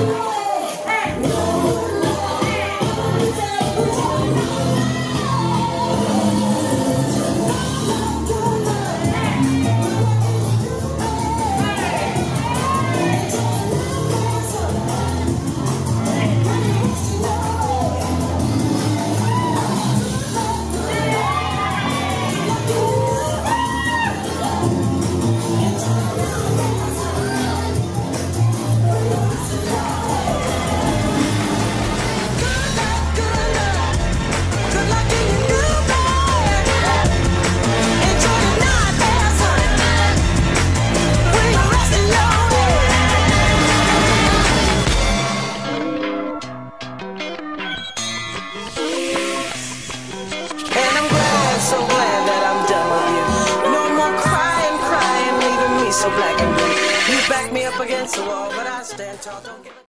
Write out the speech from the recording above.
so so black and blue. You back me up against the wall, but I stand tall. Don't give